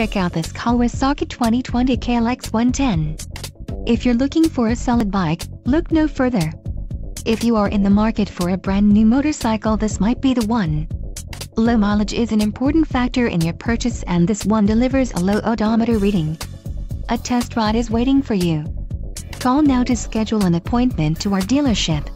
check out this Kawasaki 2020 KLX 110. If you're looking for a solid bike, look no further. If you are in the market for a brand new motorcycle this might be the one. Low mileage is an important factor in your purchase and this one delivers a low odometer reading. A test ride is waiting for you. Call now to schedule an appointment to our dealership.